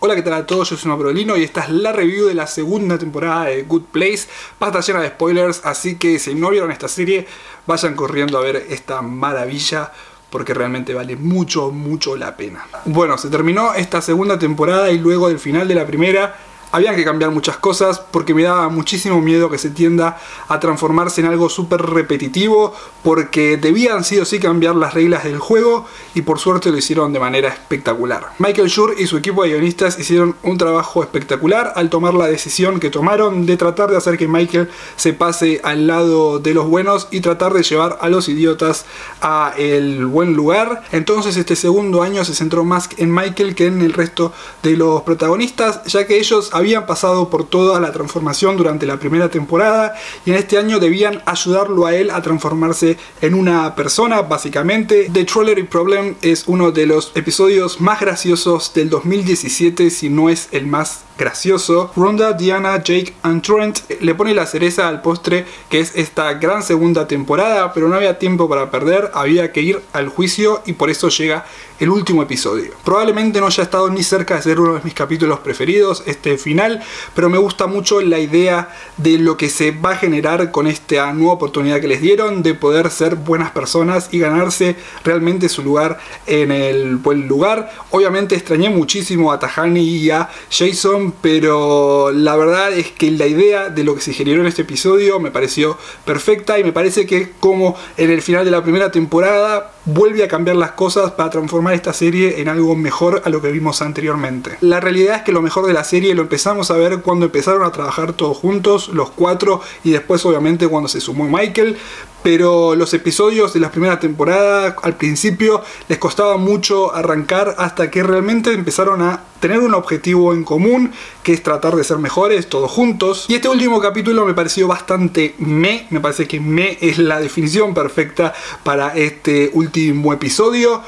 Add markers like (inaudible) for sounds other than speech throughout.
Hola, ¿qué tal a todos? Yo soy Maprolino y esta es la review de la segunda temporada de Good Place. Va a estar llena de spoilers, así que si no vieron esta serie, vayan corriendo a ver esta maravilla porque realmente vale mucho, mucho la pena. Bueno, se terminó esta segunda temporada y luego del final de la primera habían que cambiar muchas cosas porque me daba muchísimo miedo que se tienda a transformarse en algo súper repetitivo porque debían sí o sí cambiar las reglas del juego y por suerte lo hicieron de manera espectacular. Michael Schur y su equipo de guionistas hicieron un trabajo espectacular al tomar la decisión que tomaron de tratar de hacer que Michael se pase al lado de los buenos y tratar de llevar a los idiotas a el buen lugar. Entonces este segundo año se centró más en Michael que en el resto de los protagonistas ya que ellos habían pasado por toda la transformación durante la primera temporada y en este año debían ayudarlo a él a transformarse en una persona básicamente. The Trollery Problem es uno de los episodios más graciosos del 2017 si no es el más gracioso. Ronda, Diana, Jake and Trent le pone la cereza al postre que es esta gran segunda temporada, pero no había tiempo para perder, había que ir al juicio y por eso llega el último episodio. Probablemente no haya estado ni cerca de ser uno de mis capítulos preferidos, este final, pero me gusta mucho la idea de lo que se va a generar con esta nueva oportunidad que les dieron de poder ser buenas personas y ganarse realmente su lugar en el buen lugar. Obviamente extrañé muchísimo a Tahani y a Jason pero la verdad es que la idea de lo que se generó en este episodio me pareció perfecta y me parece que como en el final de la primera temporada vuelve a cambiar las cosas para transformar esta serie en algo mejor a lo que vimos anteriormente. La realidad es que lo mejor de la serie lo empezamos a ver cuando empezaron a trabajar todos juntos, los cuatro, y después obviamente cuando se sumó Michael, pero los episodios de la primera temporada al principio les costaba mucho arrancar hasta que realmente empezaron a tener un objetivo en común que es tratar de ser mejores todos juntos y este último capítulo me pareció bastante me, me parece que me es la definición perfecta para este último episodio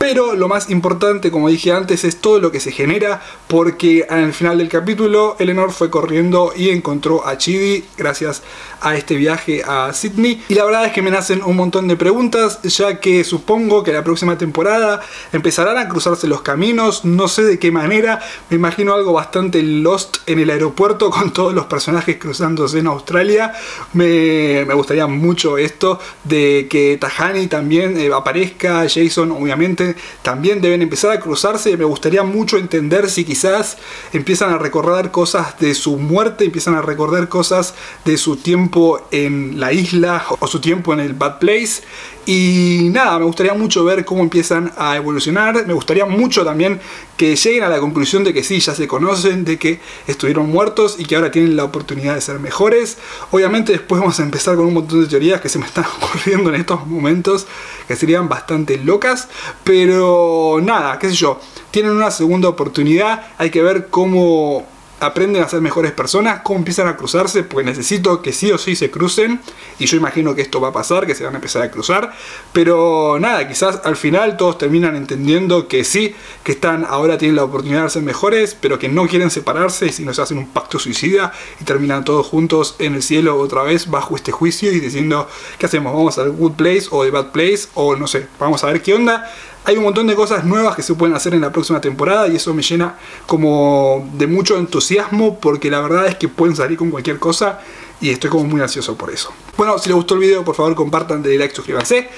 pero lo más importante, como dije antes, es todo lo que se genera, porque al final del capítulo Eleanor fue corriendo y encontró a Chidi gracias a este viaje a Sydney. Y la verdad es que me nacen un montón de preguntas, ya que supongo que la próxima temporada empezarán a cruzarse los caminos, no sé de qué manera, me imagino algo bastante lost en el aeropuerto con todos los personajes cruzándose en Australia. Me, gustaría mucho esto de que Tahani también eh, aparezca, Jason obviamente también deben empezar a cruzarse. Me gustaría mucho entender si quizás empiezan a recordar cosas de su muerte, empiezan a recordar cosas de su tiempo en la isla o su tiempo en el Bad Place. Y nada, me gustaría mucho ver cómo empiezan a evolucionar. Me gustaría mucho también que lleguen a la conclusión de que sí, ya se conocen, de que estuvieron muertos y que ahora tienen la oportunidad de ser mejores. Obviamente después vamos a empezar con un montón de teorías que se me están (laughs) ocurriendo en estos momentos, que serían bastante locas. Pero nada, qué sé yo, tienen una segunda oportunidad. Hay que ver cómo aprenden a ser mejores personas, cómo empiezan a cruzarse, porque necesito que sí o sí se crucen, y yo imagino que esto va a pasar, que se van a empezar a cruzar, pero nada, quizás al final todos terminan entendiendo que sí, que están, ahora tienen la oportunidad de ser mejores, pero que no quieren separarse, si no se hacen un pacto suicida y terminan todos juntos en el cielo otra vez bajo este juicio y diciendo, ¿qué hacemos? ¿Vamos al Good Place o The Bad Place? O no sé, vamos a ver qué onda. Hay un montón de cosas nuevas que se pueden hacer en la próxima temporada y eso me llena como de mucho entusiasmo porque la verdad es que pueden salir con cualquier cosa y estoy como muy ansioso por eso. Bueno, si les gustó el video por favor compartan, denle like, suscríbanse.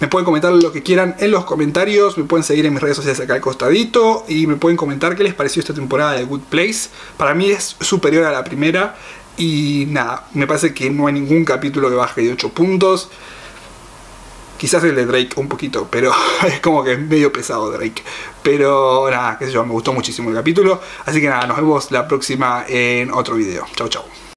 Me pueden comentar lo que quieran en los comentarios, me pueden seguir en mis redes sociales acá al costadito y me pueden comentar qué les pareció esta temporada de Good Place. Para mí es superior a la primera y nada, me parece que no hay ningún capítulo que baje de 8 puntos. Quizás el de Drake un poquito, pero (laughs) es como que es medio pesado Drake. Pero nada, qué sé yo, me gustó muchísimo el capítulo. Así que nada, nos vemos la próxima en otro video. Chau, chau.